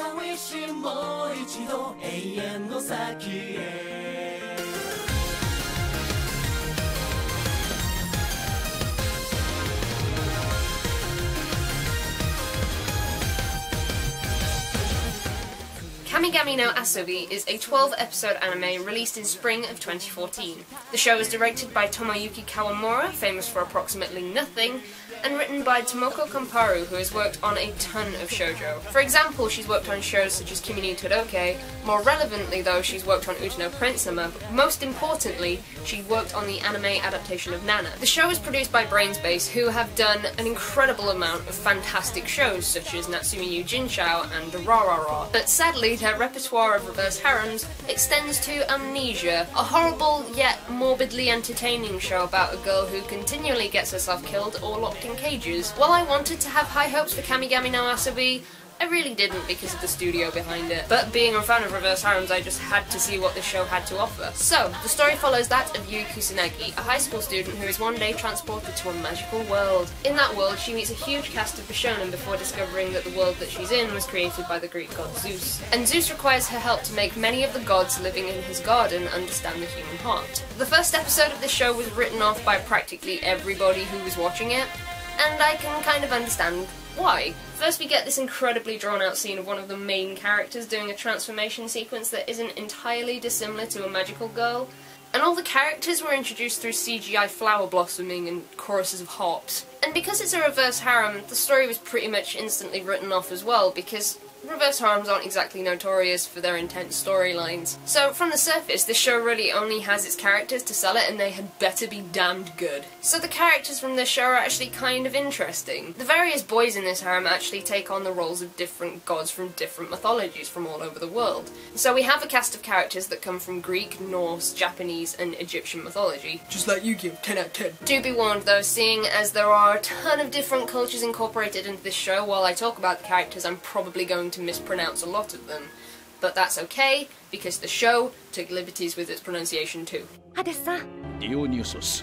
のウィッシュもう一度永遠の先へ。Kamigami no Asobi is a 12 episode anime released in spring of 2014. The show is directed by Tomoyuki Kawamura, famous for approximately nothing, and written by Tomoko Konparu, who has worked on a ton of shoujo. For example, she's worked on shows such as Kimi ni Todoke. More relevantly, though, she's worked on Uta no Prince-sama, but most importantly, she worked on the anime adaptation of Nana. The show is produced by Brain's Base, who have done an incredible amount of fantastic shows, such as Natsume Yuujinchou and Rarara. But sadly, their repertoire of reverse harems extends to Amnesia, a horrible yet morbidly entertaining show about a girl who continually gets herself killed or locked in cages. While I wanted to have high hopes for Kamigami no Asobi, I really didn't because of the studio behind it. But being a fan of reverse harems, I just had to see what the show had to offer. So, the story follows that of Yui Kusanagi, a high school student who is one day transported to a magical world. In that world, she meets a huge cast of Bishonen before discovering that the world that she's in was created by the Greek god Zeus. And Zeus requires her help to make many of the gods living in his garden understand the human heart. The first episode of this show was written off by practically everybody who was watching it, and I can kind of understand why. First, we get this incredibly drawn out scene of one of the main characters doing a transformation sequence that isn't entirely dissimilar to a magical girl. And all the characters were introduced through CGI flower blossoming and choruses of harps. And because it's a reverse harem, the story was pretty much instantly written off as well, because reverse harems aren't exactly notorious for their intense storylines. So from the surface, this show really only has its characters to sell it and they had better be damned good. So the characters from this show are actually kind of interesting. The various boys in this harem actually take on the roles of different gods from different mythologies from all over the world. So we have a cast of characters that come from Greek, Norse, Japanese and Egyptian mythology. Just like Yu-Gi-Oh! 10 out of 10. Do be warned though, seeing as there are are a ton of different cultures incorporated into this show. While I talk about the characters, I'm probably going to mispronounce a lot of them. But that's okay, because the show took liberties with its pronunciation too. Dionysus.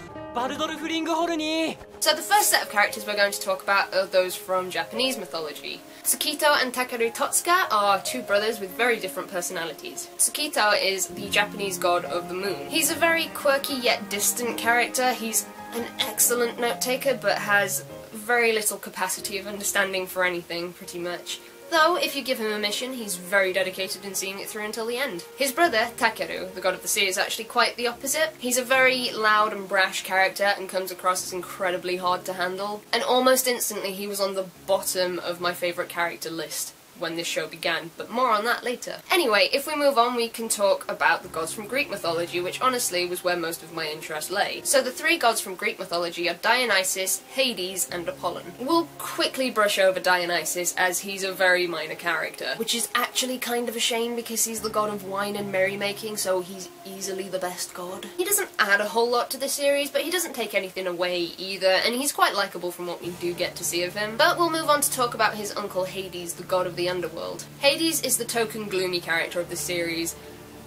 So the first set of characters we're going to talk about are those from Japanese mythology. Tsukito and Takeru Totsuka are two brothers with very different personalities. Tsukito is the Japanese god of the moon. He's a very quirky yet distant character. He's an excellent note taker but has very little capacity of understanding for anything, pretty much. Though, if you give him a mission, he's very dedicated in seeing it through until the end. His brother, Takeru, the god of the sea, is actually quite the opposite. He's a very loud and brash character and comes across as incredibly hard to handle. And almost instantly, he was on the bottom of my favourite character list when this show began, but more on that later. Anyway, if we move on, we can talk about the gods from Greek mythology, which honestly was where most of my interest lay. So the three gods from Greek mythology are Dionysus, Hades, and Apollon. We'll quickly brush over Dionysus as he's a very minor character, which is actually kind of a shame because he's the god of wine and merrymaking, so he's easily the best god. He doesn't add a whole lot to the series, but he doesn't take anything away either, and he's quite likable from what we do get to see of him. But we'll move on to talk about his uncle Hades, the god of the underworld. Hades is the token gloomy character of the series,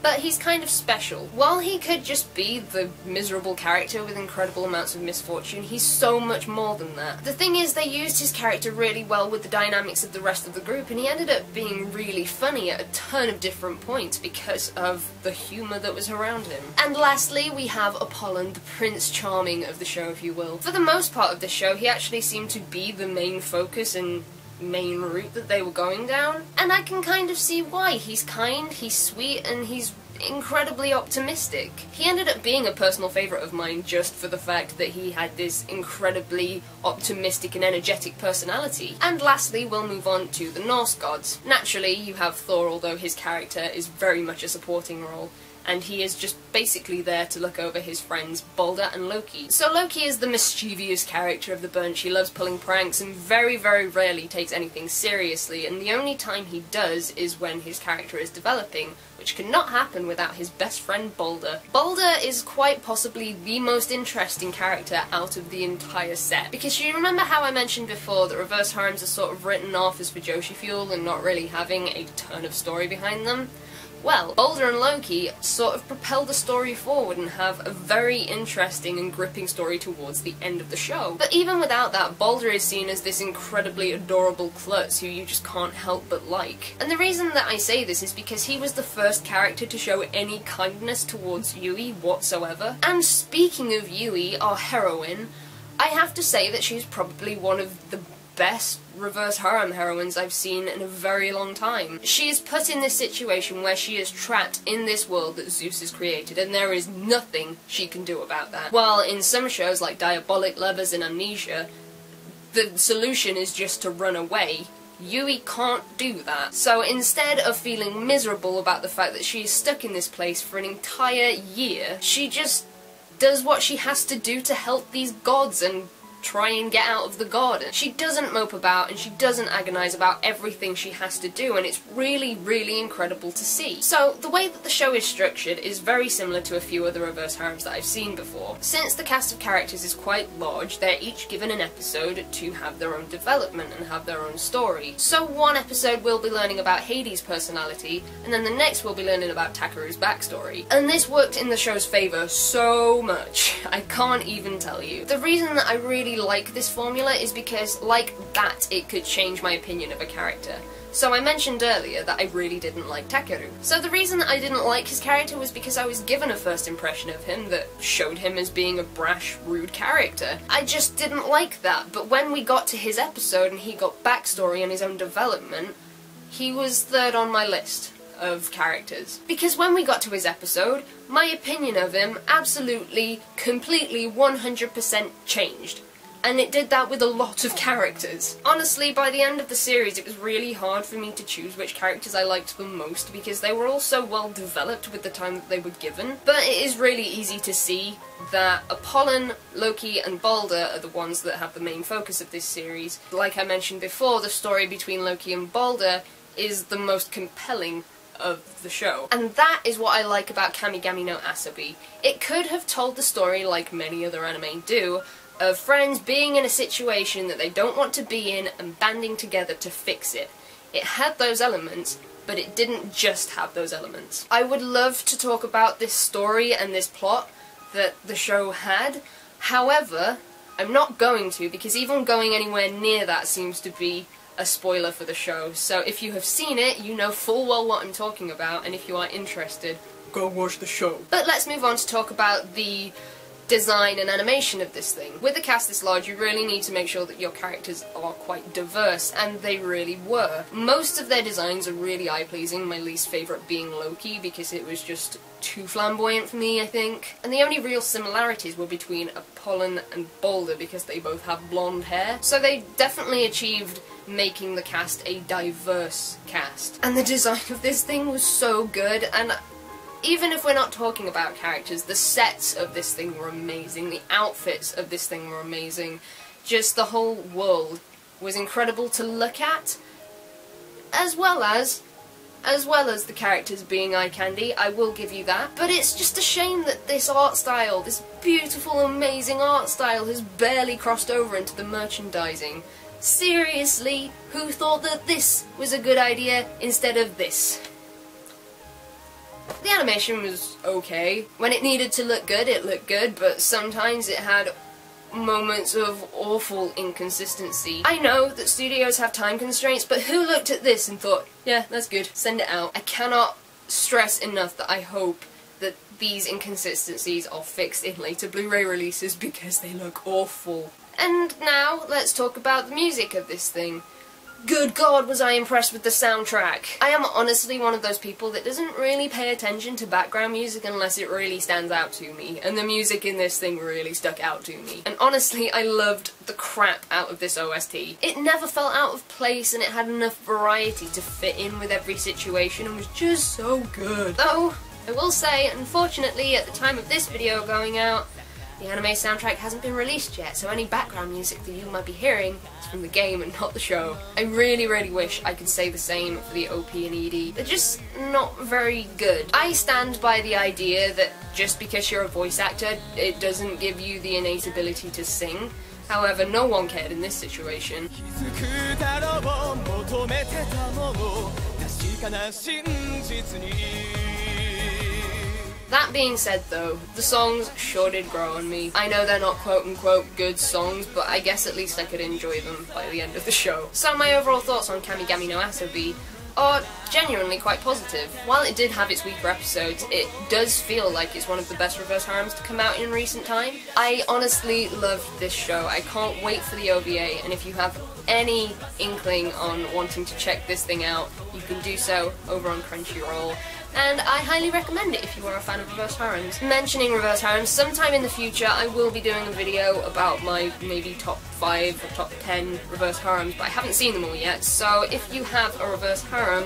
but he's kind of special. While he could just be the miserable character with incredible amounts of misfortune, he's so much more than that. The thing is, they used his character really well with the dynamics of the rest of the group, and he ended up being really funny at a ton of different points because of the humour that was around him. And lastly, we have Apollon, the Prince Charming of the show, if you will. For the most part of the show, he actually seemed to be the main focus and main route that they were going down. And I can kind of see why. He's kind, he's sweet, and he's incredibly optimistic. He ended up being a personal favourite of mine just for the fact that he had this incredibly optimistic and energetic personality. And lastly, we'll move on to the Norse gods. Naturally, you have Thor, although his character is very much a supporting role and he is just basically there to look over his friends Balder and Loki. So Loki is the mischievous character of the bunch. He loves pulling pranks and very, very rarely takes anything seriously, and the only time he does is when his character is developing, which cannot happen without his best friend Balder. Balder is quite possibly the most interesting character out of the entire set, because you remember how I mentioned before that reverse harems are sort of written off as for Joshi Fuel and not really having a ton of story behind them? Well, Balder and Loki sort of propel the story forward and have a very interesting and gripping story towards the end of the show. But even without that, Balder is seen as this incredibly adorable klutz who you just can't help but like. And the reason that I say this is because he was the first character to show any kindness towards Yui whatsoever. And speaking of Yui, our heroine, I have to say that she's probably one of the best reverse harem heroines I've seen in a very long time. She is put in this situation where she is trapped in this world that Zeus has created and there is nothing she can do about that. While in some shows like Diabolik Lovers and Amnesia, the solution is just to run away. Yui can't do that. So instead of feeling miserable about the fact that she is stuck in this place for an entire year, she just does what she has to do to help these gods and try and get out of the garden. She doesn't mope about and she doesn't agonise about everything she has to do and it's really, really incredible to see. So the way that the show is structured is very similar to a few other reverse harems that I've seen before. Since the cast of characters is quite large, they're each given an episode to have their own development and have their own story. So one episode we'll be learning about Hades' personality and then the next we'll be learning about Takeru's backstory. And this worked in the show's favour so much. I can't even tell you. The reason that I really really like this formula is because, like that, it could change my opinion of a character. So I mentioned earlier that I really didn't like Takeru. So the reason that I didn't like his character was because I was given a first impression of him that showed him as being a brash, rude character. I just didn't like that, but when we got to his episode and he got backstory and his own development, he was third on my list of characters. Because when we got to his episode, my opinion of him absolutely, completely, 100% changed and it did that with a lot of characters. Honestly, by the end of the series, it was really hard for me to choose which characters I liked the most because they were all so well developed with the time that they were given. But it is really easy to see that Apollon, Loki, and Balder are the ones that have the main focus of this series. Like I mentioned before, the story between Loki and Balder is the most compelling of the show. And that is what I like about Kamigami no Asobi. It could have told the story like many other anime do, of friends being in a situation that they don't want to be in and banding together to fix it. It had those elements, but it didn't just have those elements. I would love to talk about this story and this plot that the show had. However, I'm not going to because even going anywhere near that seems to be a spoiler for the show. So if you have seen it, you know full well what I'm talking about, and if you are interested, go watch the show. But let's move on to talk about the design and animation of this thing. With a cast this large, you really need to make sure that your characters are quite diverse, and they really were. Most of their designs are really eye-pleasing, my least favourite being Loki, because it was just too flamboyant for me, I think. And the only real similarities were between Apollon and Balder, because they both have blonde hair. So they definitely achieved making the cast a diverse cast. And the design of this thing was so good, and even if we're not talking about characters, the sets of this thing were amazing, the outfits of this thing were amazing, just the whole world was incredible to look at, as well as as well as the characters being eye candy, I will give you that. But it's just a shame that this art style, this beautiful, amazing art style, has barely crossed over into the merchandising. Seriously, who thought that this was a good idea instead of this? The animation was okay. When it needed to look good, it looked good, but sometimes it had moments of awful inconsistency. I know that studios have time constraints, but who looked at this and thought, yeah, that's good, send it out. I cannot stress enough that I hope that these inconsistencies are fixed in later Blu-ray releases because they look awful. And now, let's talk about the music of this thing. Good God, was I impressed with the soundtrack. I am honestly one of those people that doesn't really pay attention to background music unless it really stands out to me, and the music in this thing really stuck out to me. And honestly, I loved the crap out of this OST. It never felt out of place and it had enough variety to fit in with every situation and was just so good. Though, I will say, unfortunately, at the time of this video going out, the anime soundtrack hasn't been released yet, so any background music that you might be hearing is from the game and not the show. I really, really wish I could say the same for the OP and ED. They're just not very good. I stand by the idea that just because you're a voice actor, it doesn't give you the innate ability to sing. However, no one cared in this situation. That being said though, the songs sure did grow on me. I know they're not quote unquote good songs, but I guess at least I could enjoy them by the end of the show. So my overall thoughts on Kamigami no Asobi are genuinely quite positive. While it did have its weaker episodes, it does feel like it's one of the best reverse harems to come out in recent time. I honestly loved this show. I can't wait for the OVA, and if you have any inkling on wanting to check this thing out, you can do so over on Crunchyroll and I highly recommend it if you are a fan of reverse harems. Mentioning reverse harems, sometime in the future I will be doing a video about my maybe top 5 or top 10 reverse harems, but I haven't seen them all yet, so if you have a reverse harem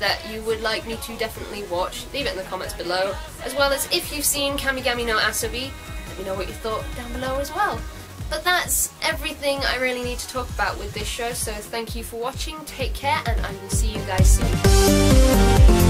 that you would like me to definitely watch, leave it in the comments below, as well as if you've seen Kamigami no Asobi, let me know what you thought down below as well. But that's everything I really need to talk about with this show, so thank you for watching, take care, and I will see you guys soon.